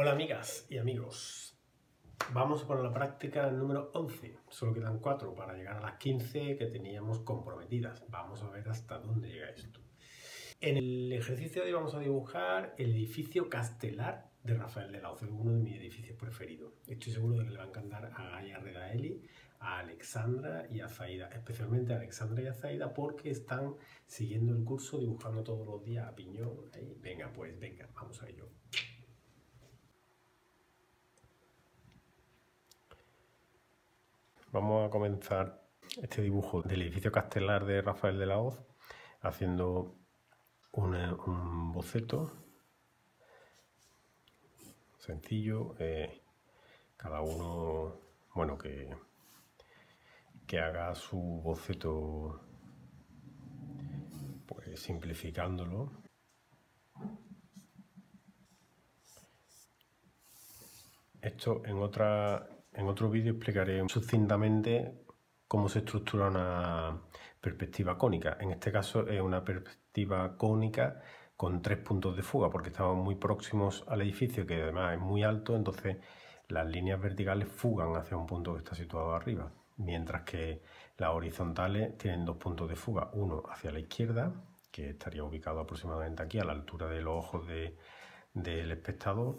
Hola amigas y amigos. Vamos por la práctica número 11. Solo quedan 4 para llegar a las 15 que teníamos comprometidas. Vamos a ver hasta dónde llega esto. En el ejercicio de hoy vamos a dibujar el edificio castelar de Rafael de la Oce, uno de mis edificios preferidos. Estoy seguro de que le va a encantar a Gaia Redaeli, a Alexandra y a Zaida, especialmente a Alexandra y a Zaida porque están siguiendo el curso dibujando todos los días a piñón. Venga, pues venga, vamos a ello. Vamos a comenzar este dibujo del edificio castelar de Rafael de la Hoz haciendo un boceto sencillo, eh, cada uno, bueno, que, que haga su boceto pues simplificándolo. Esto en otra en otro vídeo explicaré sucintamente cómo se estructura una perspectiva cónica. En este caso es una perspectiva cónica con tres puntos de fuga porque estamos muy próximos al edificio que además es muy alto, entonces las líneas verticales fugan hacia un punto que está situado arriba, mientras que las horizontales tienen dos puntos de fuga, uno hacia la izquierda, que estaría ubicado aproximadamente aquí a la altura de los ojos del espectador,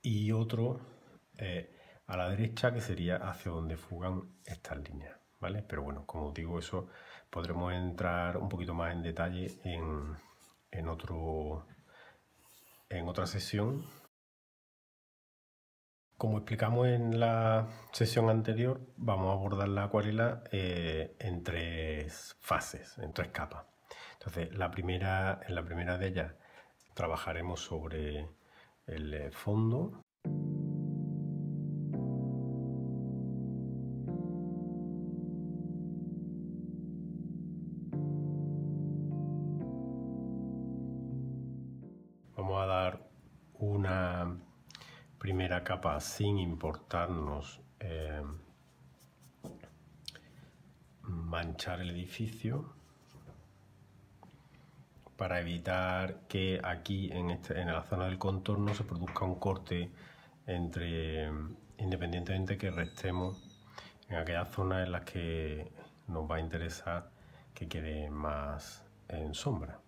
y otro eh, a la derecha, que sería hacia donde fugan estas líneas, ¿vale? Pero bueno, como digo, eso podremos entrar un poquito más en detalle en, en otra sesión. Como explicamos en la sesión anterior, vamos a abordar la acuarela eh, en tres fases, en tres capas. Entonces, la primera, en la primera de ellas trabajaremos sobre el fondo, primera capa sin importarnos eh, manchar el edificio para evitar que aquí en, este, en la zona del contorno se produzca un corte entre independientemente que restemos en aquellas zonas en las que nos va a interesar que quede más en sombra.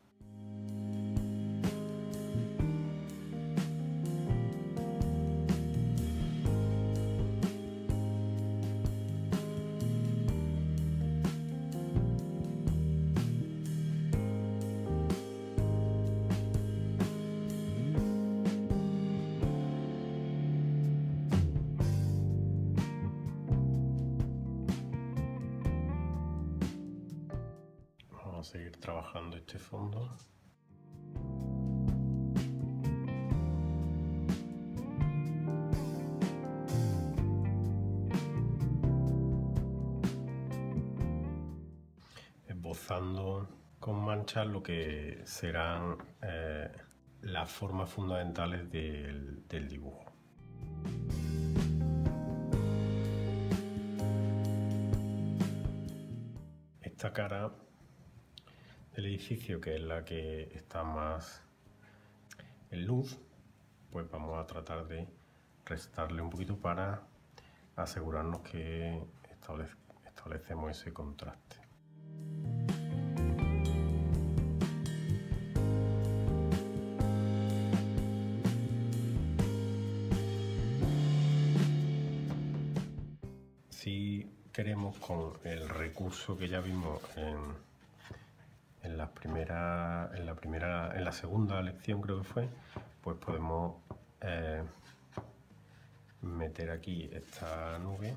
Seguir trabajando este fondo. Esbozando con manchas lo que serán eh, las formas fundamentales del, del dibujo. Esta cara del edificio, que es la que está más en luz, pues vamos a tratar de restarle un poquito para asegurarnos que establecemos ese contraste. Si queremos con el recurso que ya vimos en en la primera, en la primera, en la segunda lección creo que fue, pues podemos eh, meter aquí esta nube.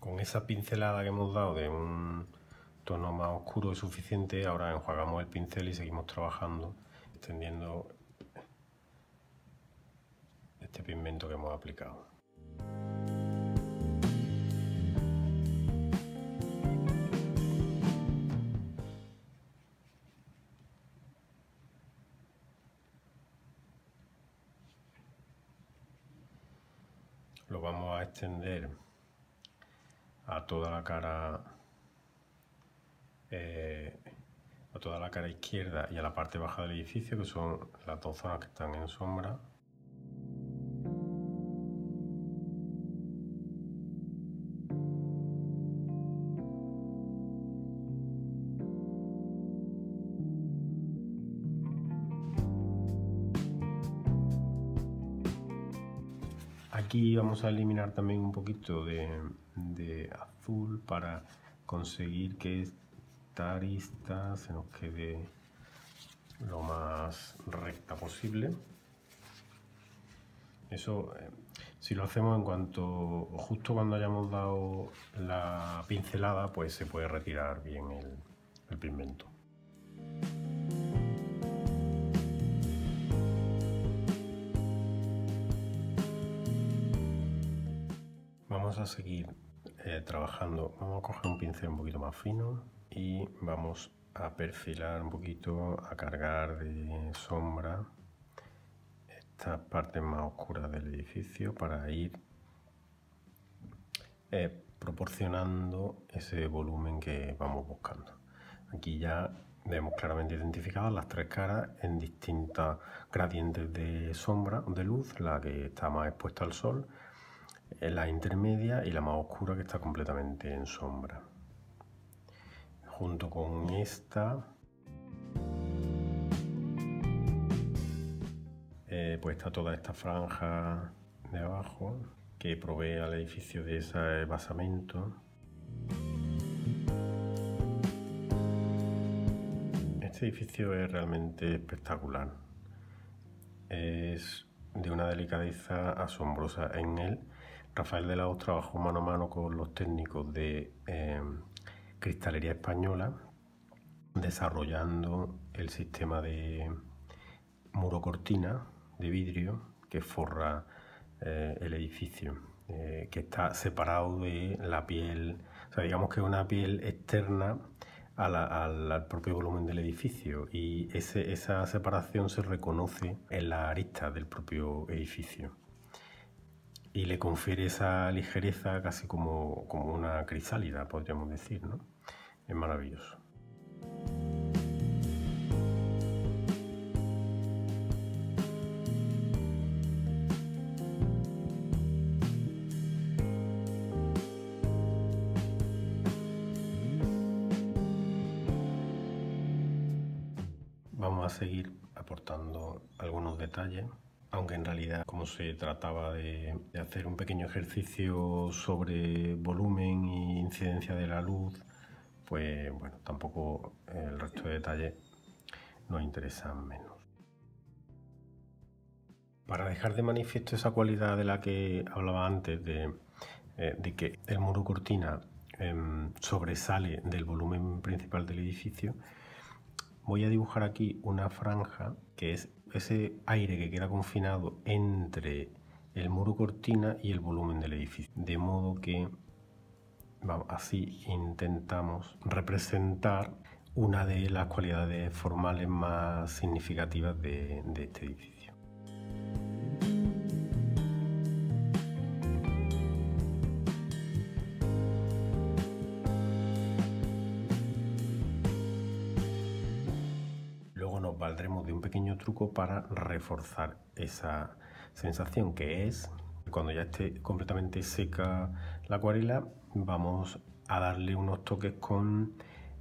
Con esa pincelada que hemos dado de un tono más oscuro y suficiente, ahora enjuagamos el pincel y seguimos trabajando, extendiendo este pigmento que hemos aplicado. lo vamos a extender a toda la cara eh, a toda la cara izquierda y a la parte baja del edificio que son las dos zonas que están en sombra Aquí vamos a eliminar también un poquito de, azul para conseguir que esta arista se nos quede lo más recta posible. Eso, eh, si lo hacemos en cuanto, justo cuando hayamos dado la pincelada, pues se puede retirar bien el pigmento. A seguir eh, trabajando. Vamos a coger un pincel un poquito más fino y vamos a perfilar un poquito, a cargar de sombra esta parte más oscura del edificio para ir eh, proporcionando ese volumen que vamos buscando. Aquí ya vemos claramente identificadas las tres caras en distintas gradientes de sombra, de luz, la que está más expuesta al sol, la intermedia y la más oscura que está completamente en sombra. Junto con esta, eh, pues está toda esta franja de abajo que provee al edificio de ese basamento. Este edificio es realmente espectacular. Es de una delicadeza asombrosa en él Rafael de la trabajó mano a mano con los técnicos de em, Cristalería Española desarrollando el sistema de muro cortina de vidrio que forra eh, el edificio, eh, que está separado de la piel, o sea, digamos que es una piel externa al, propio volumen del edificio y esa separación se reconoce en la arista del propio edificio y le confiere esa ligereza casi como, como una crisálida, podríamos decir, ¿no? Es maravilloso. Vamos a seguir aportando algunos detalles aunque en realidad como se trataba de, hacer un pequeño ejercicio sobre volumen e incidencia de la luz, pues bueno, tampoco el resto de detalles nos interesan menos. Para dejar de manifiesto esa cualidad de la que hablaba antes, de, eh, que el muro cortina em, sobresale del volumen principal del edificio, voy a dibujar aquí una franja que es ese aire que queda confinado entre el muro cortina y el volumen del edificio. De modo que así intentamos representar una de las cualidades formales más significativas de este edificio. De un pequeño truco para reforzar esa sensación que es cuando ya esté completamente seca la acuarela vamos a darle unos toques con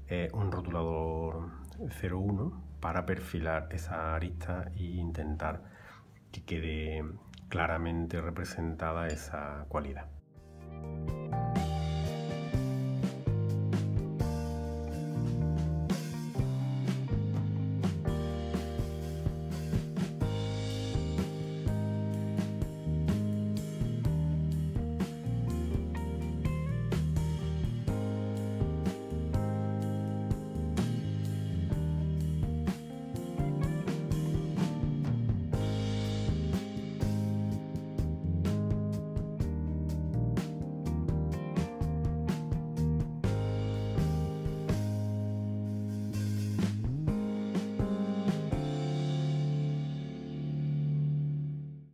eh, un rotulador 01 para perfilar esa arista e intentar que quede claramente representada esa cualidad.